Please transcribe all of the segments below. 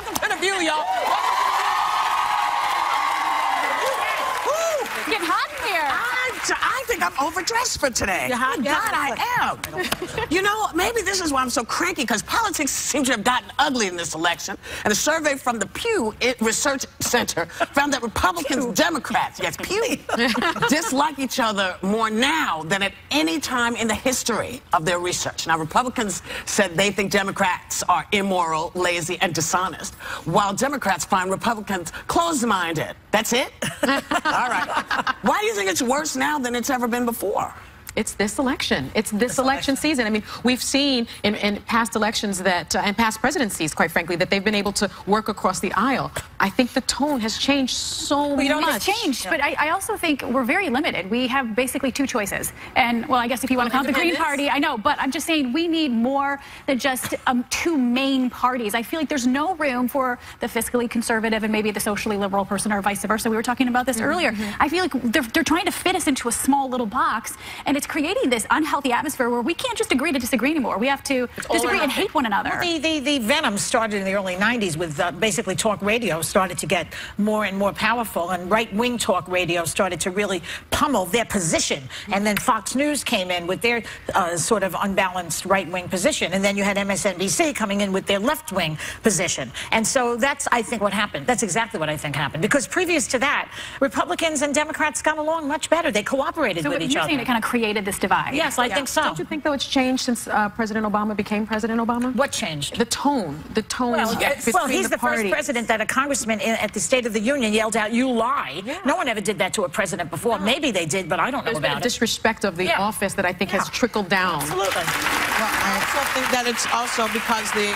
Welcome to the y'all. Dressed for today. You're hot. God, I am. you know, maybe this is why I'm so cranky, because politics seems to have gotten ugly in this election. And a survey from the Pew Research Center found that Republicans, Democrats, yes, Pew, dislike each other more now than at any time in the history of their research. Now, Republicans said they think Democrats are immoral, lazy, and dishonest, while Democrats find Republicans closed-minded. That's it? All right. Why do you think it's worse now than it's ever been before? It's this election. It's this election season. I mean, we've seen in, in past elections that, uh, and past presidencies, quite frankly, that they've been able to work across the aisle. I think the tone has changed so you know, much. it's changed, but I, I also think we're very limited. We have basically two choices. And, well, I guess if you want to count the Green independents? Party, I know, but I'm just saying we need more than just um, two main parties. I feel like there's no room for the fiscally conservative and maybe the socially liberal person or vice versa. We were talking about this Mm-hmm, earlier. I feel like they're, they're trying to fit us into a small little box, and it's creating this unhealthy atmosphere where we can't just agree to disagree anymore. We have to disagree and hate one another. Well, the, the, the venom started in the early 90s with uh, basically talk radio started to get more and more powerful, and right wing talk radio started to really pummel their position. And then Fox News came in with their uh, sort of unbalanced right wing position. And then you had MSNBC coming in with their left wing position. And so that's, I think, what happened. That's exactly what I think happened. Because previous to that, Republicans and Democrats got along much better. They cooperated so with each other. So you're saying it kind of created this divide. Yes, I think so. Don't you think, though, it's changed since uh, President Obama became President Obama? What changed? The tone. The tone Well, between well, he's the, the, first president that a congressman in, at the State of the Union yelled out, "You lie!" No one ever did that to a president before. Maybe they did, but I don't know There's been a about it. disrespect of the Yeah. office that I think has trickled down. Absolutely. Well, I also think that it's also because the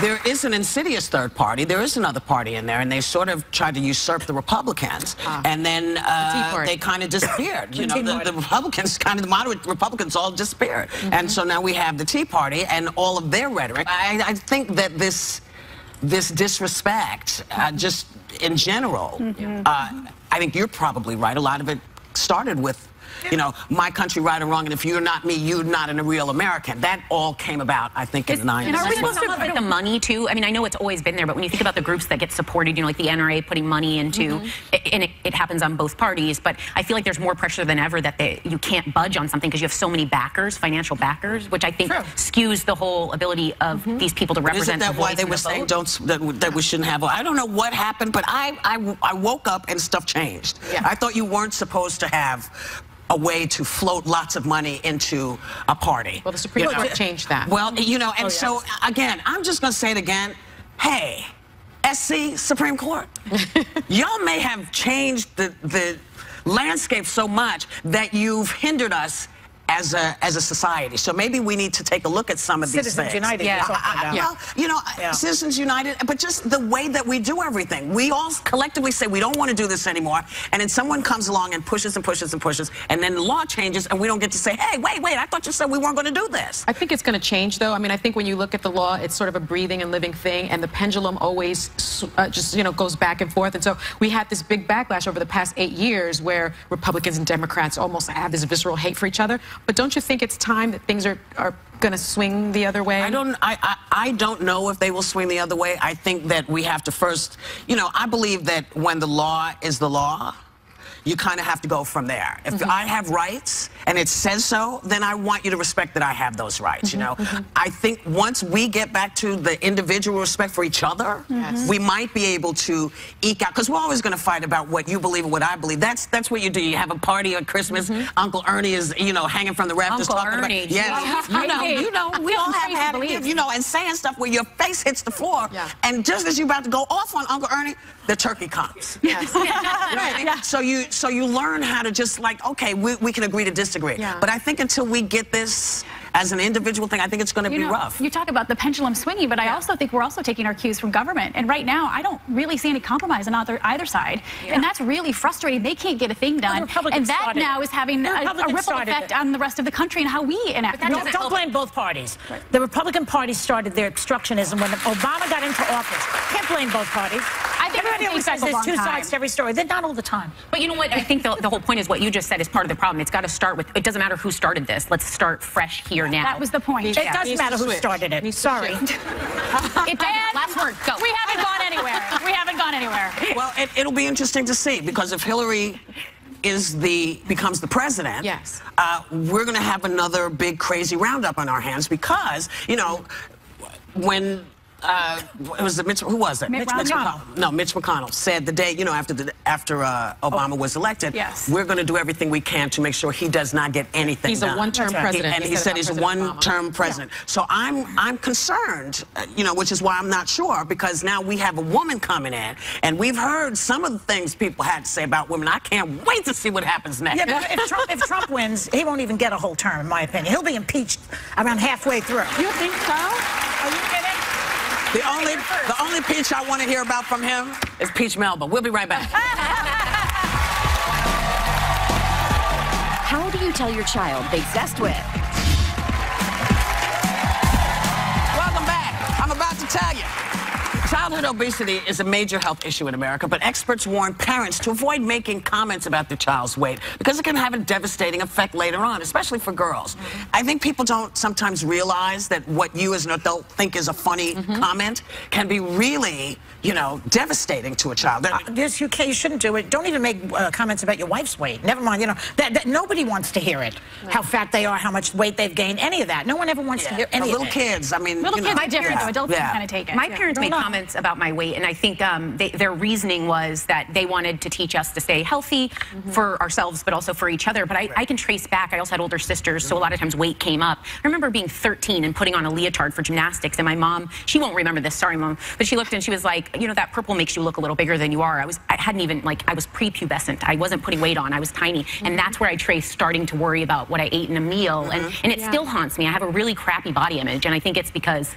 there is an insidious third party. There is another party in there, and they sort of tried to usurp the Republicans, and then uh, Party. they kind of disappeared. You The know, the, the Republicans, kind of the moderate Republicans, all disappeared, and so now we have the Tea Party and all of their rhetoric. I, I think that this this disrespect, uh, just in general, uh, I think you're probably right. A lot of it started with. You know, my country, right or wrong, and if you're not me, you're not in a real American. That all came about, I think, in the 90s. and are we as well. supposed to- Some of it, the money too. I mean, I know it's always been there, but when you think about the groups that get supported, you know, like the NRA putting money into, it, and it, it happens on both parties. But I feel like there's more pressure than ever that they, you can't budge on something because you have so many backers, financial backers, which I think True. skews the whole ability of these people to represent. Isn't that the why they were the saying vote. don't that, that we shouldn't have? I don't know what happened, but I I, I woke up and stuff changed. Yeah. I thought you weren't supposed to have a way to float lots of money into a party. Well, the Supreme You know? Court changed that. Well, you know, and oh, so again, I'm just gonna say it again. Hey, SC Supreme Court, y'all may have changed the the landscape so much that you've hindered us. As a, as a society. So maybe we need to take a look at some of these Citizens things. United. Yeah. you're talking about. Well, you know, Yeah. Citizens United, but just the way that we do everything. We all collectively say we don't want to do this anymore, and then someone comes along and pushes and pushes and pushes, and then the law changes, and we don't get to say, hey, wait, wait, I thought you said we weren't going to do this. I think it's going to change, though. I mean, I think when you look at the law, it's sort of a breathing and living thing, and the pendulum always uh, just, you know, goes back and forth. And so we had this big backlash over the past eight years where Republicans and Democrats almost have this visceral hate for each other. But don't you think it's time that things are, are going to swing the other way? I don't. I, I. I don't know if they will swing the other way. I think that we have to first. You know, I believe that when the law is the law, you kind of have to go from there. If I have rights and it says so, then I want you to respect that I have those rights. You know, I think once we get back to the individual respect for each other, we might be able to eke out. Because we're always going to fight about what you believe and what I believe. That's that's what you do. You have a party at Christmas. Uncle Ernie is you know hanging from the rafters Uncle talking Ernie, about yes, geez. you know, you know, we all have had it, you know, and saying stuff where your face hits the floor, Yeah. and just as you're about to go off on Uncle Ernie, the turkey comes. Yes. Right? Yeah. So you so you learn how to just like okay, we, we can agree to disagree. Yeah. But I think until we get this as an individual thing, I think it's going to be know, rough. you talk about the pendulum swinging, but I also think we're also taking our cues from government. And right now, I don't really see any compromise on either, either side. And that's really frustrating. They can't get a thing the done. Republicans and that now it. is having a, a ripple effect it. on the rest of the country and how we enact. that Don't help blame both parties. The Republican Party started their obstructionism when Obama got into office. Can't blame both parties. I think Everybody always says there's two time. sides to every story. They're not all the time. But you know what? I think the, the whole point is what you just said is part of the problem. It's got to start with. It doesn't matter who started this. Let's start fresh here now. That was the point. It Yeah. doesn't Needs matter who switch. started it. Needs to Sorry. It doesn't. Last word. Go. We haven't gone anywhere. We haven't gone anywhere. well, it, it'll be interesting to see because if Hillary is the becomes the president, Yes. uh, we're going to have another big crazy roundup on our hands because you know when. Uh, it was the Mitch, who was it? Mitt Romney. McConnell. No, Mitch McConnell said the day, you know, after the, after uh, Obama was elected, Yes. we're going to do everything we can to make sure he does not get anything He's a one-term He- president. and He he, said said he's a one-term president. So I'm I'm concerned, uh, you know, which is why I'm not sure because now we have a woman coming in, and we've heard some of the things people had to say about women. I can't wait to see what happens next. Yeah, but if Trump, if Trump wins, he won't even get a whole term, in my opinion. He'll be impeached around halfway through. You think so? Are you kidding? The only the only peach I want to hear about from him is Peach Melba. We'll be right back. How do you tell your child they zest with? Welcome back. I'm about to tell you. Childhood obesity is a major health issue in America, but experts warn parents to avoid making comments about their child's weight because it can have a devastating effect later on, especially for girls. I think people don't sometimes realize that what you as an adult think is a funny comment can be really, you know, devastating to a child. Yes, you can. You shouldn't do it. Don't even make uh, comments about your wife's weight. Never mind. You know that, that nobody wants to hear it. How fat they are, how much weight they've gained, any of that. No one ever wants to hear But any little of it. kids, I mean, Little you kids know, are different, yeah, though. Adults yeah. can kind of take it. My Yeah. parents made Grown up. Comments about my weight, and I think um, they, their reasoning was that they wanted to teach us to stay healthy mm-hmm. for ourselves, but also for each other. But I, I can trace back. I also had older sisters, so a lot of times weight came up. I remember being 13 and putting on a leotard for gymnastics, and my mom, she won't remember this, sorry, mom, but she looked and she was like, you know, that purple makes you look a little bigger than you are. I was, I hadn't even like, I was prepubescent. I wasn't putting weight on. I was tiny, and that's mm-hmm. where I traced starting to worry about what I ate in a meal, and mm-hmm. and it still haunts me. I have a really crappy body image, and I think it's because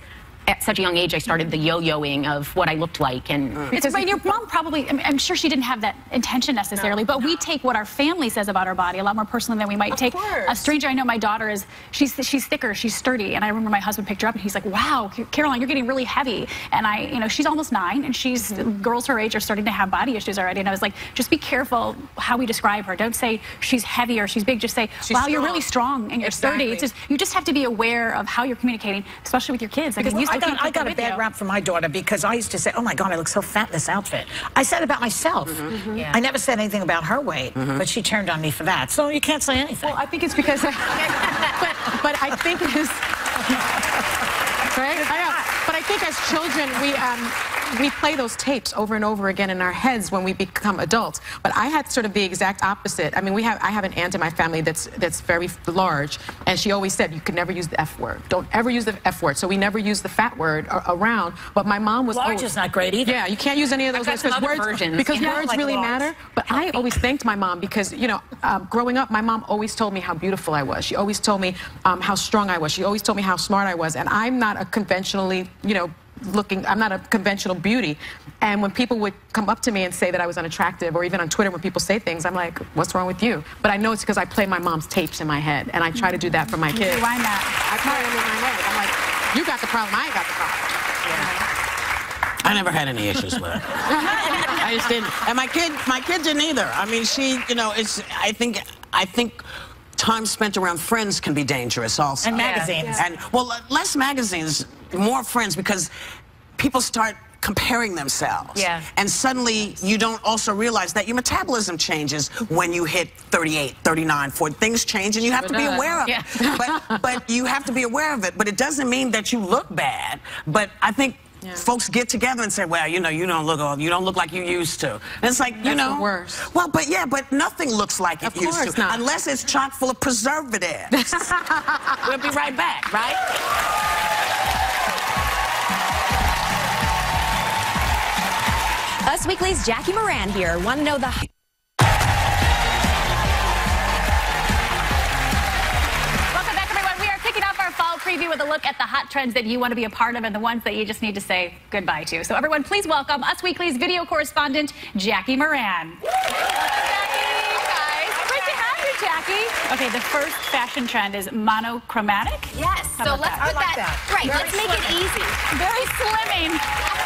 at such a young age, I started the yo-yoing of what I looked like, and mm. It's right. Your mom probably, I mean, I'm sure she didn't have that intention necessarily, but we take what our family says about our body a lot more personally than we might take course. a stranger. I know my daughter is, she's she's thicker, she's sturdy, and I remember my husband picked her up and he's like, wow, Caroline, you're getting really heavy. And I, you know, she's almost nine and she's, mm-hmm. girls her age are starting to have body issues already. And I was like, just be careful how we describe her. Don't say she's heavy or she's big. Just say, She's wow, you're really strong and you're sturdy. It's just, you just have to be aware of how you're communicating, especially with your kids. I mean, you I got, I got a bad rap for my daughter because I used to say, oh my God, I look so fat in this outfit. I said about myself. Yeah. I never said anything about her weight, but she turned on me for that. So you can't say anything. Well, I think it's because, but, but I think it's, right? I know. But I think as children, we, um, we play those tapes over and over again in our heads when we become adults. But I had sort of the exact opposite. I mean, we have, I have an aunt in my family that's, that's very large, and she always said, you could never use the F word. Don't ever use the F word. So we never use the fat word around. But my mom was Large is not great either. Yeah, you can't use any of those words because words, versions. because Yeah, words like really large. matter. But I always thanked my mom because, you know, um, growing up, my mom always told me how beautiful I was. She always told me um, how strong I was. She always told me how smart I was. And I'm not a conventionally, you know, looking, I'm not a conventional beauty. And when people would come up to me and say that I was unattractive, or even on Twitter when people say things, I'm like, what's wrong with you? But I know it's because I play my mom's tapes in my head. And I try to do that for my kids. Why not? I play them in my head. I'm like, you got the problem, I ain't got the problem. I never had any issues with her. I just didn't. And my kid, my kid didn't either. I mean, she, you know, it's. I think, I think. Time spent around friends can be dangerous also. And magazines. And well, less magazines, more friends because people start comparing themselves. Yeah. And suddenly you don't also realize that your metabolism changes when you hit 38, 39, 40. Things change and you have to be does. aware of Yeah. it. But, but you have to be aware of it. But it doesn't mean that you look bad. But I think folks get together and say, well, you know, you don't look all, you don't look like you used to. And it's like, you That's know. the worst. Well, but yeah, but nothing looks like it Of used course to. not. Unless it's chock full of preservatives. we'll be right back, right? Us Weekly's Jackie Moran here. Want to know the Welcome back, everyone. We are kicking off our fall preview with a look at the hot trends that you want to be a part of and the ones that you just need to say goodbye to. So, everyone, please welcome Us Weekly's video correspondent, Jackie Moran. Guys, great to have you, Jackie. Okay, the first fashion trend is monochromatic. Yes. How So let's that? put I like that, that. right. Very let's make it easy. Very slimming.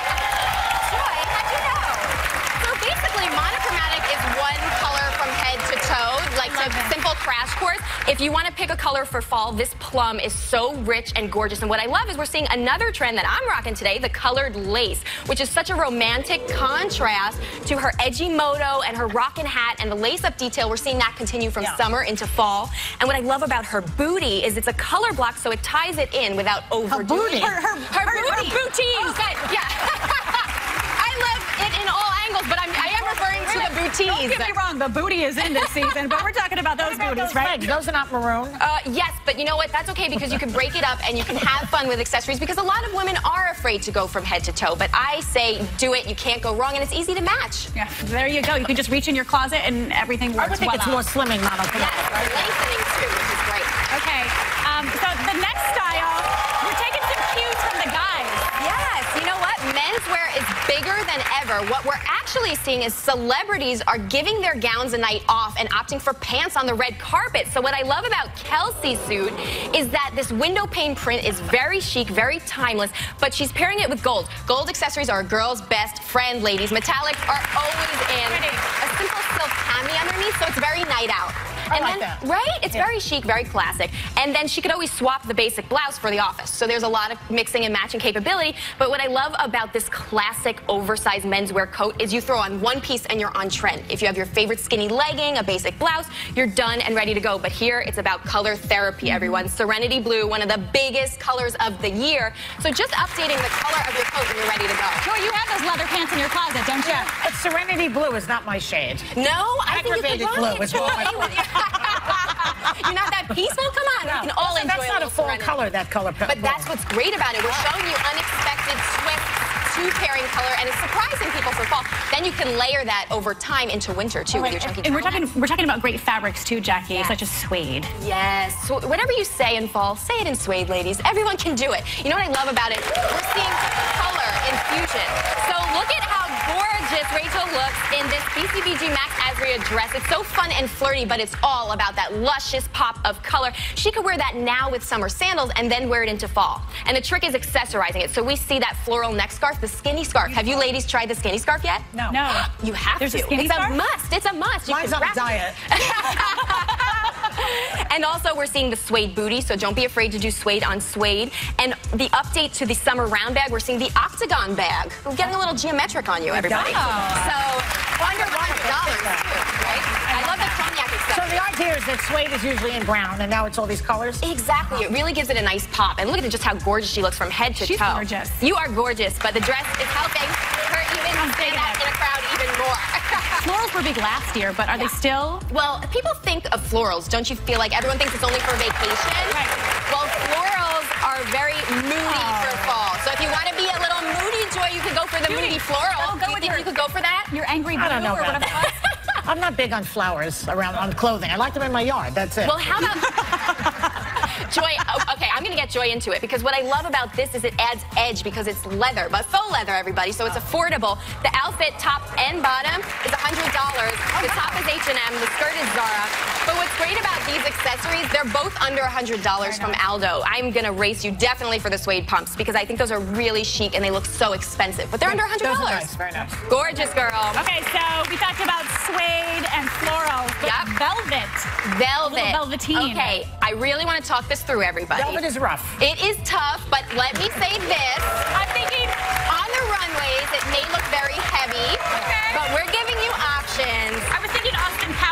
If you want to pick a color for fall, this plum is so rich and gorgeous. And what I love is we're seeing another trend that I'm rocking today, the colored lace, which is such a romantic contrast to her edgy moto and her rockin' hat and the lace-up detail. We're seeing that continue from Yeah. summer into fall. And what I love about her booty is it's a color block, so it ties it in without overdoing booty? it. Her- her, her- booty. her booty. But, oh, yeah. To the booties. Don't get me wrong, the booty is in this season, but we're talking about those about booties, those right? legs? Those are not maroon. Uh, yes, but you know what? That's okay because you can break it up and you can have fun with accessories because a lot of women are afraid to go from head to toe. But I say do it. You can't go wrong and it's easy to match. Yeah, there you go. You can just reach in your closet and everything works. I would think it's Voila. more slimming model. Yes, lengthening too, which is great. Okay, um, so the next style, we're taking some cues from the guys. Yes, you know what? Menswear is bigger than ever. What we're actually seeing is celebrities are giving their gowns a night off and opting for pants on the red carpet. So what I love about Kelsey's suit is that this window pane print is very chic, very timeless, but she's pairing it with gold. Gold accessories are a girl's best friend, ladies. Metallics are always in. A simple silk cami underneath, so it's very night out. I and like then, that. right? It's Yeah. very chic, very classic. And then she could always swap the basic blouse for the office. So there's a lot of mixing and matching capability. But what I love about this classic oversized menswear coat is you throw on one piece and you're on trend. If you have your favorite skinny legging, a basic blouse, you're done and ready to go. But here it's about color therapy, mm-hmm. everyone. Serenity blue, one of the biggest colors of the year. So just updating the color of your coat when you're ready to go. Joy, you have those leather pants in your closet, don't you? Yeah, but Serenity Blue is not my shade. No, I think you could Aggravated blue it, is what I Joy. You're not that peaceful? Come on, we can all Listen, enjoy That's a not a full serenity. color, that color. pe- But that's what's great about it. We're showing you unexpected, swift, two-pairing color, and it's surprising people for fall. Then you can layer that over time into winter, too, with your chunky and we're turtleneck. talking we're talking about great fabrics too, Jackie, such as suede. Yes. So whatever you say in fall, say it in suede, ladies. Everyone can do it. You know what I love about it? We're seeing color infusion. So look at how gorgeous Rachel looks in this BCBG Max Azria dress. It's so fun and flirty, but it's all about that luscious pop of color. She could wear that now with summer sandals and then wear it into fall. And the trick is accessorizing it. So we see that floral neck scarf, the skinny scarf. Have you ladies tried the skinny scarf yet? No. No. You have There's to. a skinny it's scarf? a must. It's a must. You Mine's can on a wrap it. diet. And also, we're seeing the suede booty, so don't be afraid to do suede on suede. And the update to the summer round bag, we're seeing the octagon bag. We're getting a little geometric on you, everybody. So, under $100 So accessory. the idea is that suede is usually in brown, and now it's all these colors. Exactly. It really gives it a nice pop. And look at just how gorgeous she looks from head to She's toe. gorgeous. You are gorgeous, but the dress is helping her even I'm stand out in a crowd even more. Florals were big last year, but are they still? Well, people think of florals. Don't you feel like everyone thinks it's only for vacation? Right. Well, florals are very moody oh. for fall. So if you want to be a little moody joy, you could go for the moody floral. I'll go Do you think you could go for that? Your angry blue I don't know or about whatever? I'm not big on flowers around on clothing. I like them in my yard. That's it. Well, how about Joy? okay, I'm going to get Joy into it because what I love about this is it adds edge because it's leather, but faux leather, everybody. So it's affordable. The outfit, top and bottom, is $100. The top is H&M. The skirt is Zara. But what's great about these accessories, they're both under $100 from Aldo. I'm going to race you definitely for the suede pumps because I think those are really chic and they look so expensive. But they're under $100. Those are nice, very nice. Gorgeous girl. Okay, so we talked about suede and floral, but Yep. velvet. Velvet. A velveteen. Okay, I really want to talk this through, everybody. Velvet is rough. It is tough, but let me say this. I'm thinking On the runways, it may look very heavy, Okay. but we're giving you options.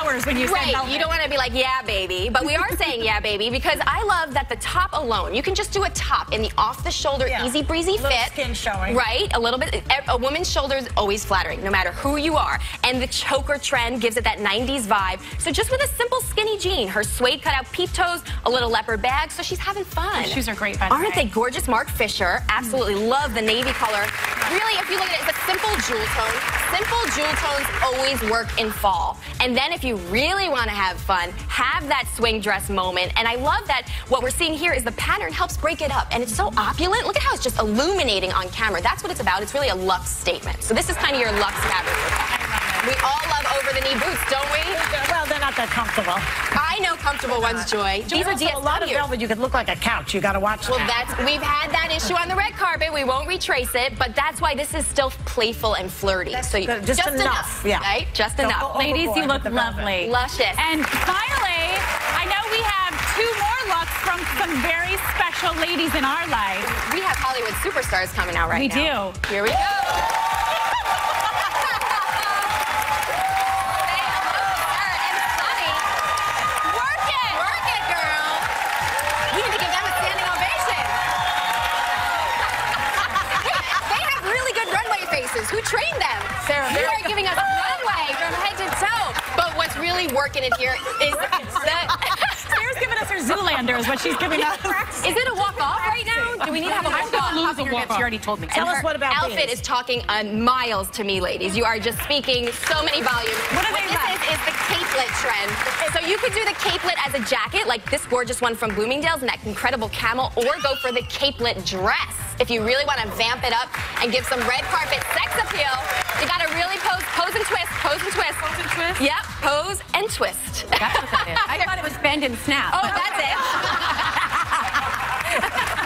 I was thinking Austin Powers when you Right, velvet. you don't want to be like, yeah, baby. But we are saying, yeah, baby, because I love that the top alone, you can just do a top in the off the shoulder, Yeah. easy breezy fit. skin showing. Right, a little bit. A woman's shoulder is always flattering, no matter who you are. And the choker trend gives it that 90s vibe. So just with a simple skinny jean, her suede cutout peep toes, a little leopard bag, so she's having fun. Those shoes are great, by the Aren't way. they gorgeous? Marc Fisher, absolutely love the navy color. Really, if you look at it, it's a simple jewel tone. Simple jewel tones always work in fall. And then if you really want to have fun, have that swing dress moment. And I love that what we're seeing here is the pattern helps break it up. And it's so opulent. Look at how it's just illuminating on camera. That's what it's about. It's really a luxe statement. So this is kind of your luxe fabric. We all love over-the-knee boots, don't we? Well, they're not that comfortable. I know comfortable ones, Joy. These are a lot of velvet, you could look like a couch. You got to watch Well, that. that's we've had that issue on the red carpet. We won't retrace it, but that's why this is still playful and flirty. so you, good. Just enough, yeah. right? Just Don't enough. Ladies, you look with the velvet. lovely. Luscious. And finally, I know we have two more looks from some very special ladies in our life. We have Hollywood superstars coming out right We now. We do. Here we go. Who trained them? Sarah, you are giving us runway from head to toe. But what's really working in here is that. Sarah's giving us her Zoolander is what she's giving us. Is it a walk off right now? Do we need to have a walk off? lose a walk You already told me. Tell us what about outfit these. is talking on miles to me, ladies. You are just speaking so many volumes. What are they this is is the capelet trend. So you could do the capelet as a jacket, like this gorgeous one from Bloomingdale's and that incredible camel, or go for the capelet dress. If you really want to vamp it up and give some red carpet sex appeal, you got to really pose, pose and twist, pose and twist. Pose and twist? Yep, pose and twist. That's what that is. I thought it was bend and snap. Oh, that's it.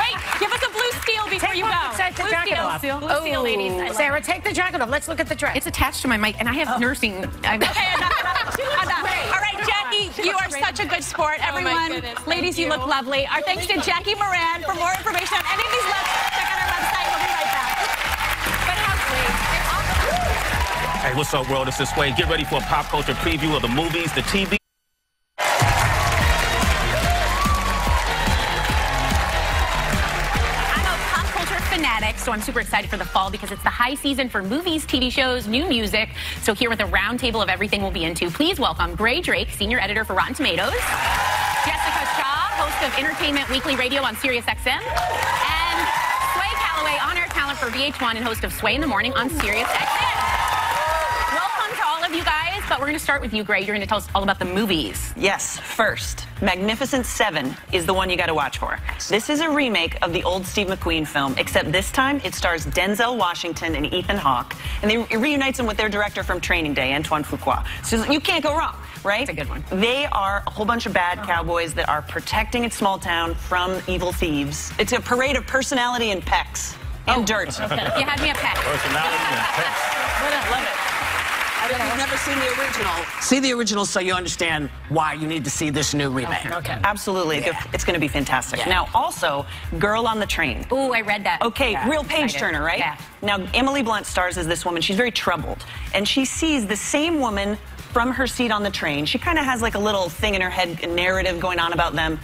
Wait, give us a blue steel before Take you go. take the blue jacket steel. off. Blue oh. steel, ladies. I love Sarah, take the jacket off. Let's look at the dress. It's attached to my mic, and I have oh. nursing. I'm, Okay, enough, enough, enough. All right, Jackie, you are such a good sport. Everyone, goodness, ladies, you. you. look lovely. Our thanks to Jackie Moran. For more information on any of these looks, check out our website. We'll be right back. But how sweet. Hey, what's up, world? It's This is Sway. Get ready for a pop culture preview of the movies, the TV. So I'm super excited for the fall because it's the high season for movies, TV shows, new music. So here with a roundtable of everything we'll be into, please welcome Grae Drake, senior editor for Rotten Tomatoes, Jessica Shaw, host of Entertainment Weekly Radio on Sirius XM, and Sway Calloway, on-air talent for VH1 and host of Sway in the Morning on Sirius XM. Welcome to all of you guys, but we're going to start with you, Grae. You're going to tell us all about the movies. Yes, first, Magnificent Seven is the one you got to watch for. This is a remake of the old Steve McQueen film, except this time it stars Denzel Washington and Ethan Hawke, and they, it reunites them with their director from Training Day, Antoine Fuqua. So you can't go wrong, right? That's a good one. They are a whole bunch of bad uh-huh. cowboys that are protecting a small town from evil thieves. It's a parade of personality and pecs and oh, dirt. You had me a pet. Personality and text. Love it. If you've never seen the original, see the original so you understand why you need to see this new remake. Okay. Absolutely. Yeah. It's going to be fantastic. Yeah. Now, also, Girl on the Train. Ooh, I read that. Okay, Yeah, real page turner, right? Yeah. Now, Emily Blunt stars as this woman. She's very troubled. And she sees the same woman from her seat on the train. She kind of has like a little thing in her head, a narrative going on about them.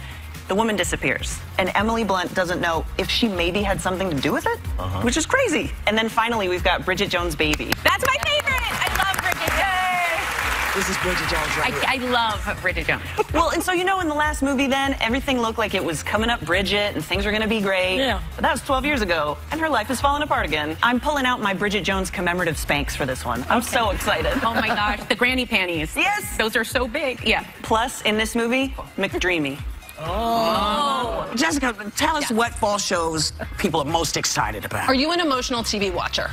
The woman disappears. And Emily Blunt doesn't know if she maybe had something to do with it, uh-huh. which is crazy. And then finally, we've got Bridget Jones' Baby. That's my favorite. I love Bridget Jones. This is Bridget Jones right here. I, I love Bridget Jones. Well, and so you know, in the last movie, then everything looked like it was coming up Bridget and things were going to be great. Yeah. But that was 12 years ago, and her life is falling apart again. I'm pulling out my Bridget Jones commemorative Spanx for this one. I'm so excited. Oh my gosh, the granny panties. Yes. Those are so big. Yeah. Plus, in this movie, McDreamy. Oh. Jessica, tell us what fall shows people are most excited about. Are you an emotional TV watcher?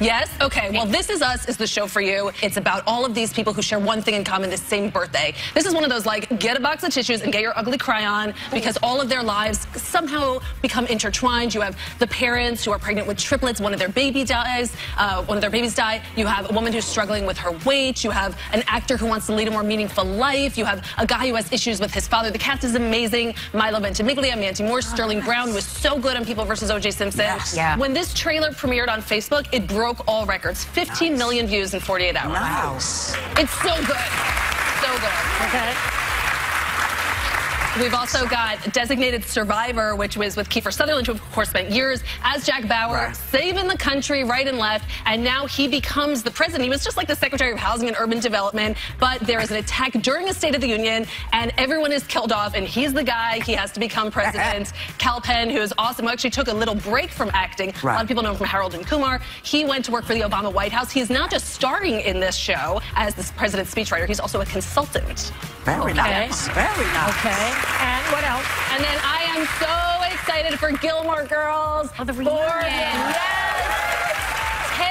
Yes? Okay, well, This Is Us is the show for you. It's about all of these people who share one thing in common, the same birthday. This is one of those, like, get a box of tissues and get your ugly cry on because all of their lives somehow become intertwined. You have the parents who are pregnant with triplets, one of their baby dies, uh, one of their babies die. You have a woman who's struggling with her weight. You have an actor who wants to lead a more meaningful life. You have a guy who has issues with his father. The cast is amazing. Milo Ventimiglia, Mandy Moore, Sterling Brown was so good on People versus O.J. Simpson. Yes. Yeah. When this trailer premiered on Facebook, it broke all records. 15 million views in 48 hours. Nice. It's so good. So good. Okay. We've also got Designated Survivor, which was with Kiefer Sutherland, who of course spent years as Jack Bauer, Right. saving the country right and left, and now he becomes the president. He was just like the Secretary of Housing and Urban Development, but there is an attack during a State of the Union, and everyone is killed off, and he's the guy. He has to become president. Kal Penn, who is awesome, who actually took a little break from acting. A lot of people know him from Harold and Kumar. He went to work for the Obama White House. He's not just starring in this show as the president's speechwriter, he's also a consultant. Very nice. Very nice. Okay. And what else? And then I am so excited for Gilmore Girls. Oh, the For- reunion. Yes.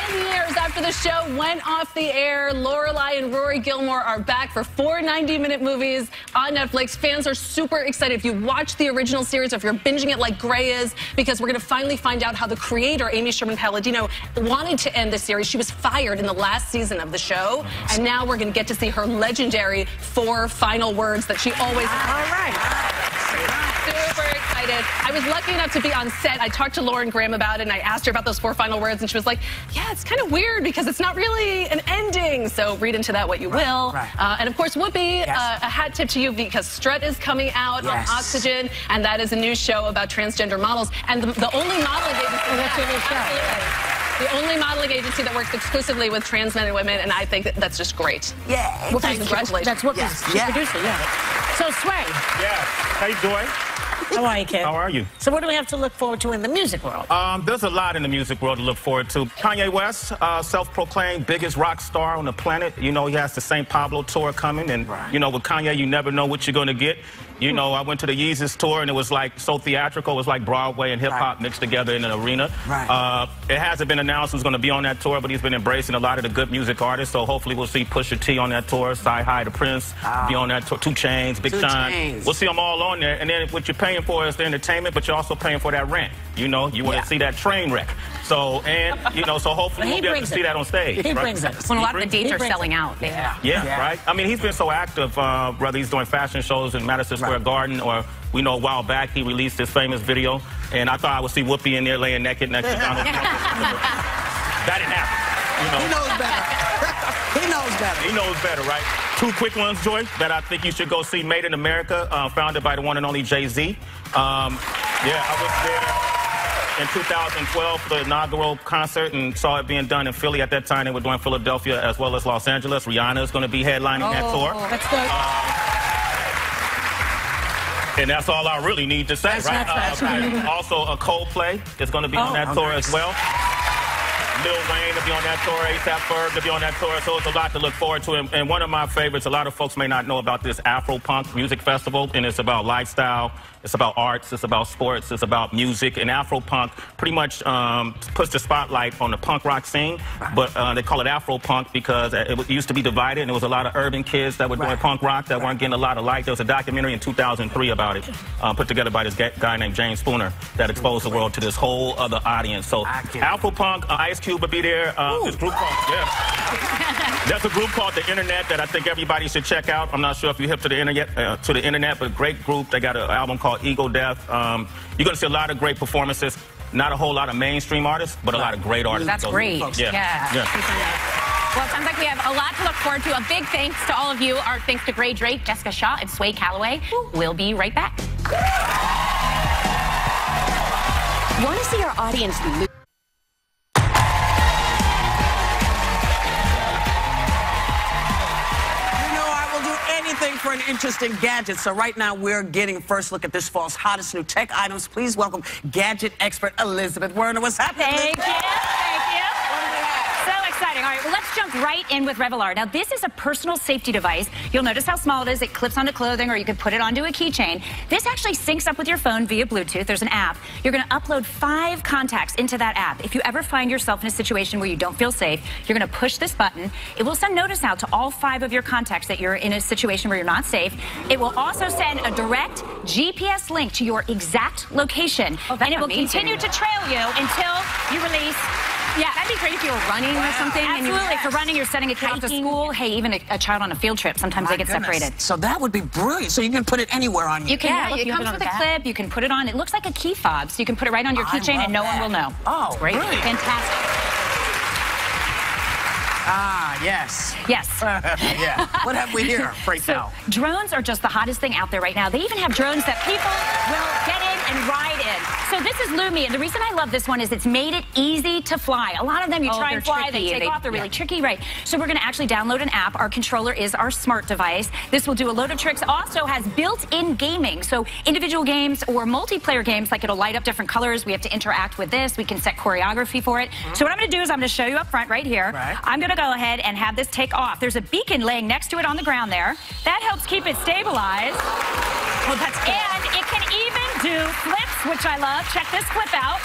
Ten years after the show went off the air, Lorelai and Rory Gilmore are back for four 90-minute movies on Netflix. Fans are super excited. If you watch the original series or if you're binging it like Grae is, because we're going to finally find out how the creator, Amy Sherman Palladino, wanted to end the series. She was fired in the last season of the show, and now we're going to get to see her legendary four final words that she always All right. Super excited. I was lucky enough to be on set. I talked to Lauren Graham about it, and I asked her about those four final words, and she was like, "Yeah, it's kind of weird because it's not really an ending." So read into that what you Right, will. right. Uh, and of course, Whoopi, Yes. uh, a hat tip to you because Strut is coming out Yes. on Oxygen, and that is a new show about transgender models. And the, the only modeling agency. That's your new show. The only modeling agency that works exclusively with trans men and women, and I think that that's just great. Yeah. Well, thank you. congratulations. That's what Yes, she's yeah. yeah. So, Sway, Yeah. How you doing? how are you, kid? How are you? So, what do we have to look forward to in the music world? Um, there's a lot in the music world to look forward to. Kanye West, uh, self-proclaimed biggest rock star on the planet. You know, he has the St. Pablo tour coming, and Right. you know, with Kanye, you never know what you're gonna get. You know, I went to the Yeezus tour, and it was like so theatrical. It was like Broadway and hip hop Right. mixed together in an arena. Right. Uh, it hasn't been announced who's gonna be on that tour, but he's been embracing a lot of the good music artists. So hopefully, we'll see Pusha T on that tour, Cyhi the Prynce be on that tour, Two Chainz, Big Two Sean. Chainz. We'll see them all on there, and then what you're paying for is the entertainment, but you're also paying for that rent. You know, you want to Yeah. see that train wreck. So, and you know, so hopefully He we'll be able to see it. that on stage. He right? brings it. When a lot of the dates are selling it. out. They- Yeah. Yeah, right. I mean, he's been so active, uh, whether he's doing fashion shows in Madison Square Right. Garden or we know a while back he released his famous video, and I thought I would see Whoopi in there laying naked next to Donald Trump. that didn't happen. You know, He knows better. he knows better. he knows better, right? Two quick ones, Joy, that I think you should go see. Made in America, uh, founded by the one and only Jay Z. Um, yeah, I was there in 2012 for the inaugural concert and saw it being done in Philly at that time. They were doing Philadelphia as well as Los Angeles. Rihanna is going to be headlining that tour. That's good. And that's all I really need to say, That's- right? that's- that's Uh, also, a Coldplay is going to be on Oh, that oh, tour nice. as well. Lil Wayne to be on that tour, ASAP Ferg to be on that tour, so it's a lot to look forward to. And, and one of my favorites, a lot of folks may not know about this Afro Punk Music Festival, and it's about lifestyle, it's about arts, it's about sports, it's about music. And Afro Punk pretty much um, puts the spotlight on the punk rock scene, but uh, they call it Afro Punk because it used to be divided, and there was a lot of urban kids that were doing Right. punk rock that weren't getting a lot of light. There was a documentary in 2003 about it, uh, put together by this guy named James Spooner, that exposed the world to this whole other audience. So Afro Punk, uh, Ice Cube will be there. Uh, this group called, yeah. There's a group called the Internet that I think everybody should check out. I'm not sure if you're hip to the internet, uh, to the internet, but great group. They got an album called Ego Death. Um, you're gonna see a lot of great performances. Not a whole lot of mainstream artists, but a lot of great artists. That's great. Yeah. Yeah. yeah. Well, it sounds like we have a lot to look forward to. A big thanks to all of you. Our thanks to Grae Drake, Jessica Shaw, and Sway Calloway. We'll be right back. Want to see our audience interesting gadgets. So right now, we're getting first look at this fall's hottest new tech items. Please welcome gadget expert Elizabeth Werner. What's happening? Thank you. Elizabeth? Thank you. What do we have? So exciting. All right, well, let's jump right in with Revolar. Now, this is a personal safety device. You'll notice how small it is. It clips onto clothing, or you could put it onto a keychain. This actually syncs up with your phone via Bluetooth. There's an app. You're going to upload five contacts into that app. If you ever find yourself in a situation where you don't feel safe, you're going to push this button. It will send notice out to all five of your contacts that you're in a situation where you're not safe. It will also send a direct GPS link to your exact location, Oh, and it will continue to trail you until you release. Yeah, That'd be great if you were running or something. Absolutely. and you- Absolutely. For running, you're sending a kid off to school. Hey, even a, a child on a field trip, sometimes My they get goodness. separated. So that would be brilliant. So you can put it anywhere on you. You can. Yeah, look, it it comes comes with with a a clip. You can put it on. It looks like a key fob, so you can put it right on your keychain, and no one will know. Oh, It's great. brilliant. Fantastic. Ah, yes. Yes. yeah. What have we here right So now? drones are just the hottest thing out there right now. They even have drones that people will get in and ride in. So this is Lumi, and the reason I love this one is it's made it easy to fly. A lot of them you Oh, try and fly, tricky. they take They- off, they're really tricky, right? So we're going to actually download an app. Our controller is our smart device. This will do a load of tricks. Also has built-in gaming, so individual games or multiplayer games, like it'll light up different colors. We have to interact with this. We can set choreography for it. Mm-hmm. So what I'm going to do is I'm going to show you up front right here. Right. I'm going to go ahead and have this take off. There's a beacon laying next to it on the ground there. That helps keep it stabilized. Oh, that's good. And it can even do flips, which I love. Check this flip out.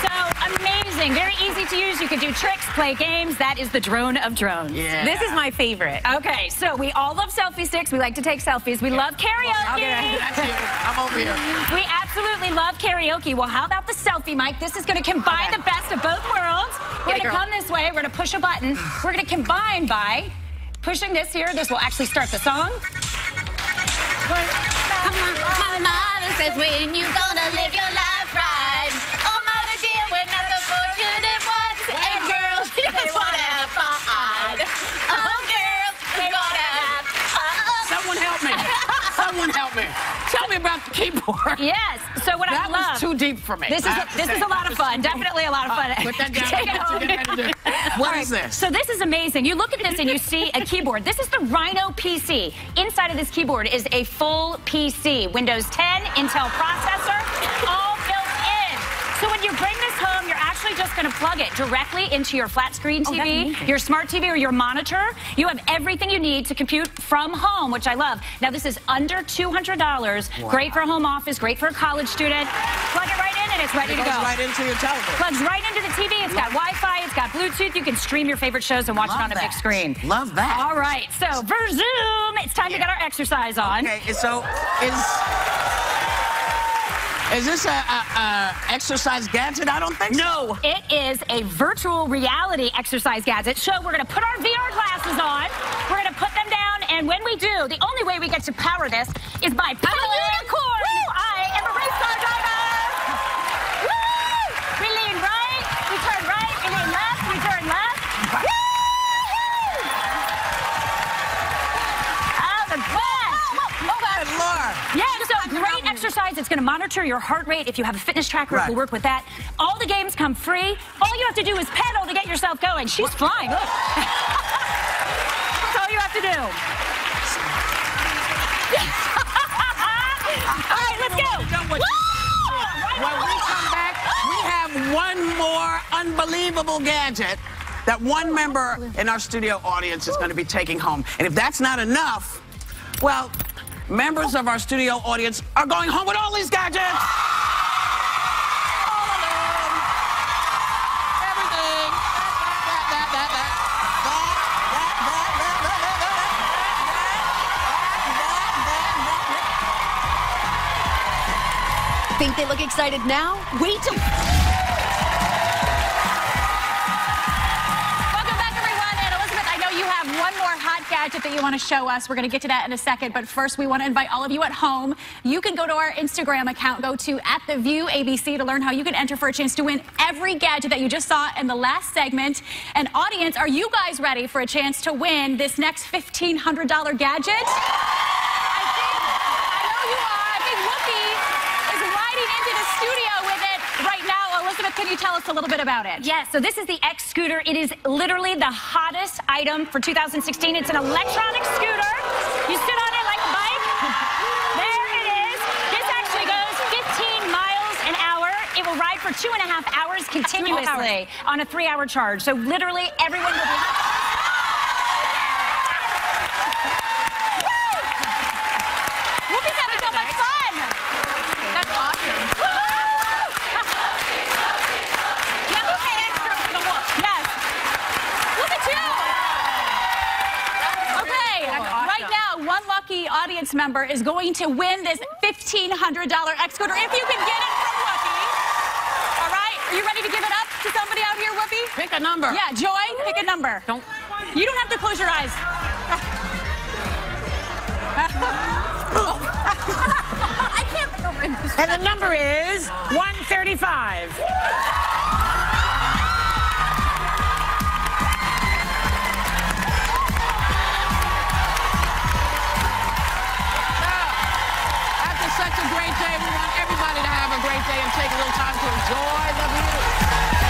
So amazing, very easy to use. You can do tricks, play games. That is the drone of drones. Yeah. This is my favorite. Okay, so we all love selfie sticks. We like to take selfies. We love karaoke. Okay, that's you. I'm over here. We absolutely love karaoke. Well, how about the selfie mic? This is going to combine the best of both worlds. We're going to come this way. We're going to push a button. We're going to combine by pushing this here. This will actually start the song. One, My mother says when you gonna live your life right. Oh, mother dear, we're not the fortunate ones. And girls, oh, they wanna have fun. Oh, girls, they wanna have fun. Someone help me. Someone help me. Tell me about the keyboard. Yes. So what that I love. That was too deep for me. This is a, this is a lot of fun. Definitely a lot of fun. Uh, put that down. Take it home. you getting ready to do? What All is this? So this is amazing. You look at this and you see a keyboard. This is the Rhino PC. Inside of this keyboard is a full PC, Windows 10, Intel processor, all built in. So when you bring this home, you're actually just going to plug it directly into your flat screen Oh, TV, amazing. your smart TV, or your monitor. You have everything you need to compute from home, which I love. Now this is under $200. Great for a home office, great for a college student. Plug it right in and it's ready It to goes go. right into your television. Plugs right into the TV. It's got Wi-Fi. It's got Bluetooth. You can stream your favorite shows and watch Love it on a big screen. Love that. All right. So, VirZOOM, it's time to get our exercise on. Okay, so is is this a, a, a exercise gadget? I don't think so. No, it is a virtual reality exercise gadget. So we're going to put our VR glasses on. We're going to put them down, and when we do, the only way we get to power this is by pedaling. unicorn. Exercise. It's going to monitor your heart rate. If you have a fitness tracker, it Right. will work with that. All the games come free. All you have to do is pedal to get yourself going. She's flying. Look. That's all you have to do. all right, let's go. Done what- Woo! When we come back, we have one more unbelievable gadget that one member in our studio audience is going to be taking home. And if that's not enough, well, members of our studio audience are going home with all these gadgets. All of them. Everything. That, that, that, that, Think they look excited now? Wait till. Gadget that you want to show us. We're going to get to that in a second. But first, we want to invite all of you at home. You can go to our Instagram account, go to at the View ABC to learn how you can enter for a chance to win every gadget that you just saw in the last segment. And audience, are you guys ready for a chance to win this next $1,500 gadget? I think, I know you are. I think Whoopi is riding into the studio with it right now. Elizabeth, can you tell us a little bit about it? Yes, so this is the X scooter. It is literally the hottest item for 2016. It's an electronic scooter. You sit on it like a bike. There it is. This actually goes 15 miles an hour. It will ride for two and a half hours continuously on a three-hour charge. So literally everyone will be. Whoopi's having so much fun. That's awesome. Yeah, who paid extra for the whoop? Yes. Look at you. Okay, right now, one lucky audience member is going to win this $1,500 X scooter if you can get it from Whoopi. All right, are you ready to give it up to somebody out here, Whoopi? Pick a number. Yeah, Joy, pick a number. Don't. You don't have to close your eyes. I can't. And the number is 135. great day and take a little time to enjoy the view.